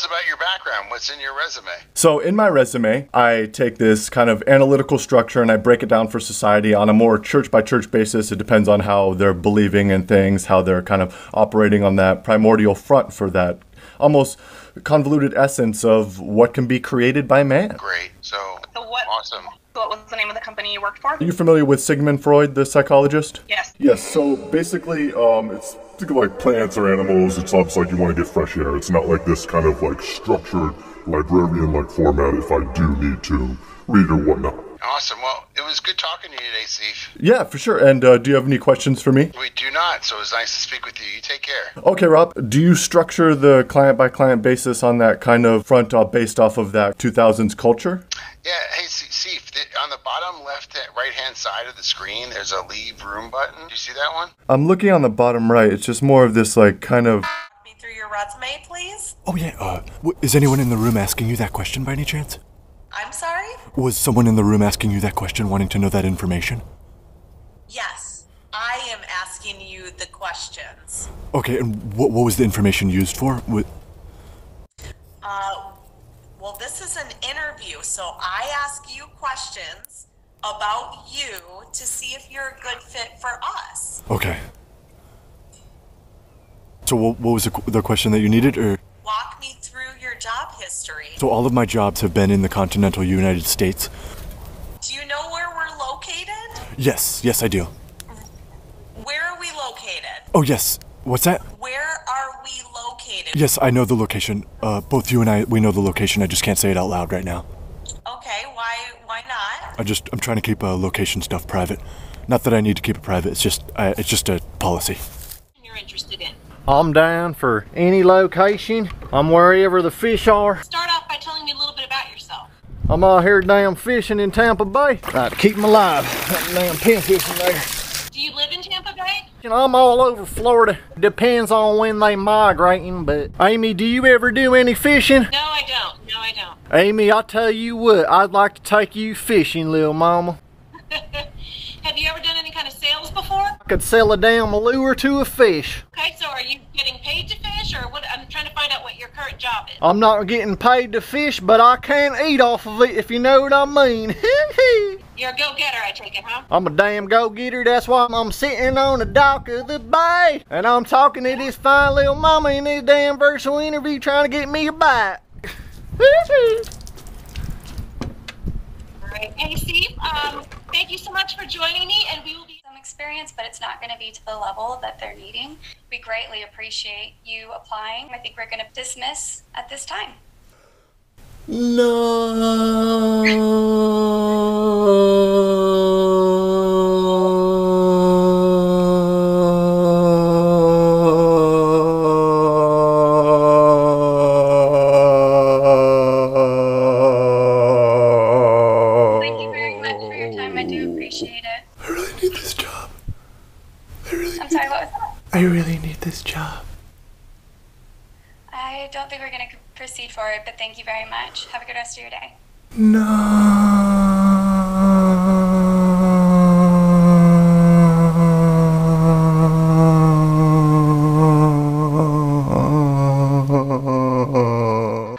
us about your background. What's in your resume? So, in my resume, I take this kind of analytical structure and I break it down for society on a more church by church basis. It depends on how they're believing in things, how they're kind of operating on that primordial front for that almost convoluted essence of what can be created by man. Great. So, So what? awesome. What was the name of the company you worked for? Are you familiar with Sigmund Freud, the psychologist? Yes. Yes, so basically, um, it's think of like plants or animals. It's almost like you want to get fresh air. It's not like this kind of like structured librarian-like format. If I do need to read or whatnot. Awesome. Well, it was good talking to you today, Steve. Yeah, for sure. And uh, do you have any questions for me? We do not, so it was nice to speak with you. You take care. Okay, Rob. Do you structure the client by client basis on that kind of front uh, based off of that 2000s culture? Yeah. Hey, S- Steve, th- on the bottom left, right hand side of the screen, there's a leave room button. Do you see that one? I'm looking on the bottom right. It's just more of this like kind of. me through your resume, please? Oh yeah, uh, w- is anyone in the room asking you that question by any chance? I'm sorry? Was someone in the room asking you that question, wanting to know that information? Yes, I am asking you the questions. Okay, and what, what was the information used for? What, Uh, well, this is an interview, so I ask you questions about you to see if you're a good fit for us. okay. So what, what was the, the question that you needed, or? Walk me through your job history. So all of my jobs have been in the continental United States. Do you know where we're located? Yes, yes I do. Where are we located? Oh yes, what's that? Where are we located? Yes, I know the location. Uh, both you and I, we know the location. I just can't say it out loud right now. Okay, why why not? I just, I'm trying to keep uh, location stuff private. Not that I need to keep it private. It's just, uh, it's just a policy. You're interested in. I'm down for any location. I'm wherever the fish are. Start off by telling me a little bit about yourself. I'm out here damn fishing in Tampa Bay. Right, to keep 'em alive. That damn pinfish in there. Do you live in Tampa Bay? You know, I'm all over Florida. Depends on when they migrating, but Amy, do you ever do any fishing? No, I don't. No, I don't. Amy, I tell you what, I'd like to take you fishing, little mama. Have you ever done any kind of sales before? I could sell a damn lure to a fish. Okay, so are you getting paid to fish, or what? I'm trying to find out what your current job is. I'm not getting paid to fish, but I can eat off of it if you know what I mean. You're a go-getter, I take it, huh? I'm a damn go-getter, that's why I'm sitting on the dock of the bay. And I'm talking to this fine little mama in this damn virtual interview trying to get me a bite. All right. Hey, Steve. Um, thank you so much for joining me, and we will be. some experience, but it's not going to be to the level that they're needing. We greatly appreciate you applying. I think we're going to dismiss at this time. Thank I don't think we're going to proceed forward, but thank you very much. Have a good rest of your day. No.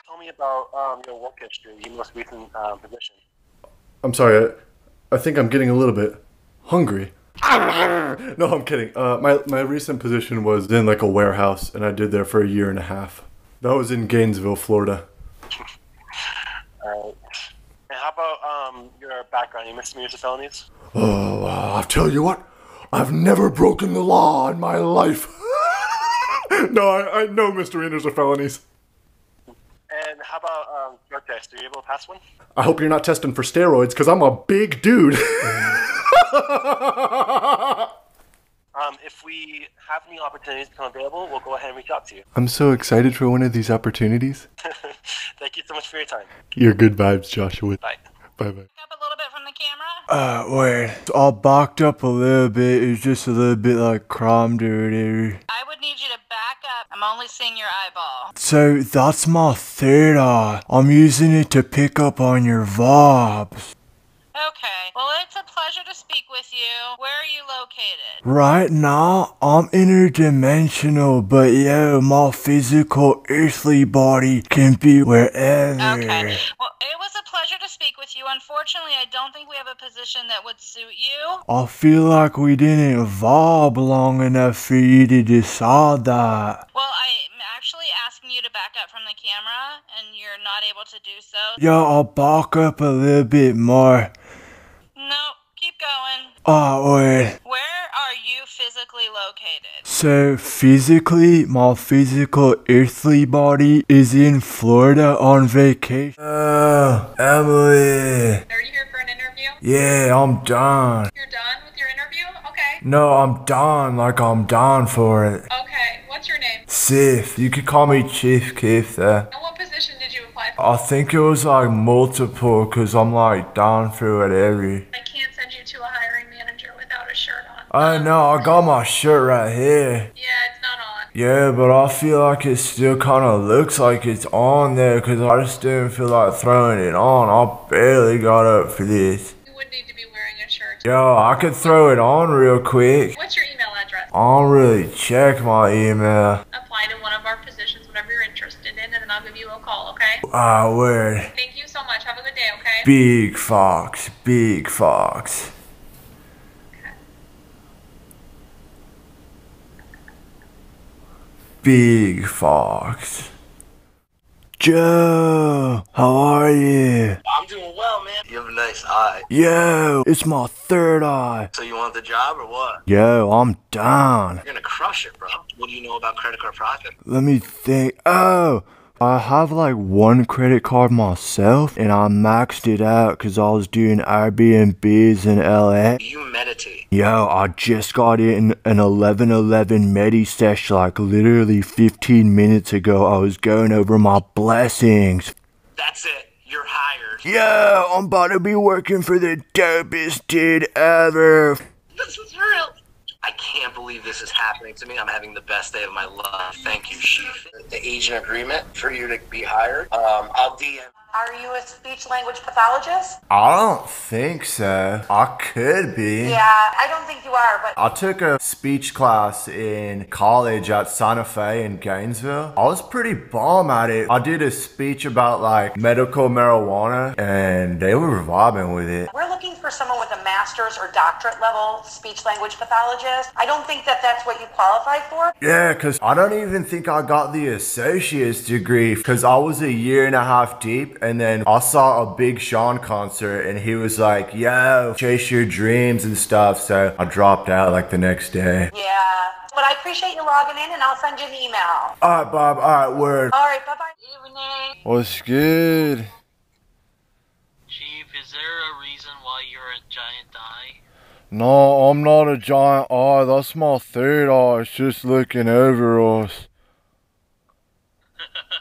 Tell me about um, your work history, your most recent um, position. I'm sorry. I, I think I'm getting a little bit hungry. no, I'm kidding. Uh, my my recent position was in like a warehouse, and I did there for a year and a half. That was in Gainesville, Florida. Alright. And how about um, your background, your misdemeanors or felonies? Oh, I'll tell you what. I've never broken the law in my life. no, I, I know misdemeanors or felonies. And how about um, drug test? Are you able to pass one? I hope you're not testing for steroids, because I'm a big dude. Um, if we have any opportunities to become available, we'll go ahead and reach out to you. I'm so excited for one of these opportunities. Thank you so much for your time. You're good vibes, Joshua. Bye. Bye bye. Up a little bit from the camera. Uh, wait. It's all boxed up a little bit. It's just a little bit like crumbed or whatever. I would need you to back up. I'm only seeing your eyeball. So that's my third eye. I'm using it to pick up on your vibes. Okay. Well, it's a pleasure to speak with you. Where are you located? Right now, I'm interdimensional, but yo, my physical earthly body can be wherever. Okay. Well, it was a pleasure to speak with you. Unfortunately, I don't think we have a position that would suit you. I feel like we didn't vibe long enough for you to decide that. Well, I'm actually asking you to back up from the camera, and you're not able to do so. Yo, I'll back up a little bit more. No, keep. Oh, wait. Where are you physically located? So, physically, my physical earthly body is in Florida on vacation. Uh, Emily. Are you here for an interview? Yeah, I'm done. You're done with your interview? Okay. No, I'm done. Like, I'm done for it. Okay. What's your name? Sith. You could call me Chief Keith there. And what position did you apply for? I think it was like multiple, cause I'm like down through whatever. I can't I know, I got my shirt right here. Yeah, it's not on. Yeah, but I feel like it still kind of looks like it's on there, cause I just didn't feel like throwing it on. I barely got up for this. You would need to be wearing a shirt. Yo, I could throw it on real quick. What's your email address? I don't really check my email. Apply to one of our positions, whatever you're interested in, and then I'll give you a call, okay? Ah, word. Thank you so much. Have a good day, okay? Big fox, big fox. Big fox. Joe, how are you? I'm doing well, man. You have a nice eye. Yo, it's my third eye. So you want the job or what? Yo, I'm down. You're gonna crush it, bro. What do you know about credit card profit? Let me think. Oh, I have like one credit card myself, and I maxed it out because I was doing Airbnbs in LA. You meditate. Yo, I just got in an 1111 Medi sesh like literally 15 minutes ago. I was going over my blessings. That's it. You're hired. Yo, I'm about to be working for the dopest dude ever. This is real. I can't believe this is happening to me. I'm having the best day of my life. Thank you, Chief. The agent agreement for you to be hired. Um, I'll DM. Are you a speech language pathologist? I don't think so. I could be. Yeah, I don't think you are, but I took a speech class in college at Santa Fe in Gainesville. I was pretty bomb at it. I did a speech about like medical marijuana and they were vibing with it. we're looking for someone with a master's or doctorate level speech language pathologist. I don't think that that's what you qualify for. Yeah, because I don't even think I got the associate's degree because I was a year and a half deep and then I saw a Big Sean concert and he was like, yo, chase your dreams and stuff. So I dropped out like the next day. Yeah, but I appreciate you logging in and I'll send you an email. All right, Bob. All right, word. All right, bye bye. Evening. What's good? Chief, is there a reason why you're a giant eye? No, I'm not a giant eye. That's my third eye. It's just looking over us.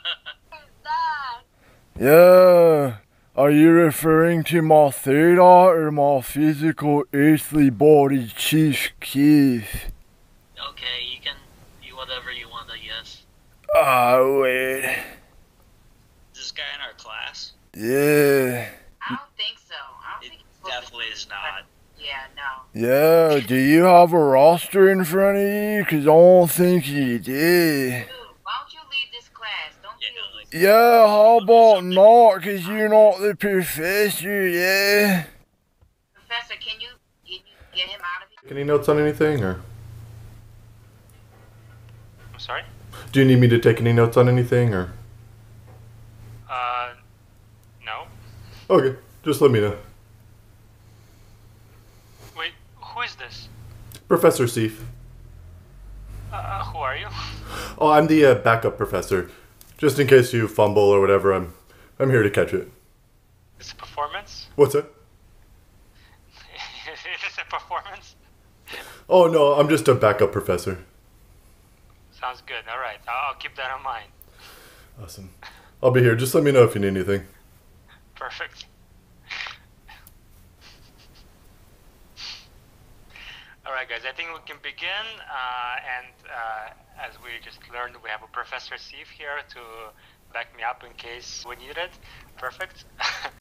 Yeah. Are you referring to my third eye or my physical earthly body, Chief Keith? Okay, you can be whatever you want, I guess. Ah, wait. Is this guy in our class? Yeah. I don't think so. I don't think It definitely is not. Yeah, no. Yeah, do you have a roster in front of you? Cause I don't think you did. Why don't you leave this class? Don't Yeah, like, Yeah, how about not? Cause you're not the professor, yeah? Professor, can you, can you get him out of here? Any notes on anything, or I'm sorry? do you need me to take any notes on anything, or Uh, no. okay, just let me know. Wait, who is this? Professor Seif. Uh, who are you? Oh, I'm the uh, backup professor. Just in case you fumble or whatever, I'm I'm here to catch it. It's a performance? What's that? is this a performance? Oh no, I'm just a backup professor. Sounds good. All right, I'll keep that in mind. Awesome. I'll be here. Just let me know if you need anything. Perfect. Right, guys. I think we can begin. Uh, and uh, as we just learned, we have a Professor Steve here to back me up in case we need it. Perfect.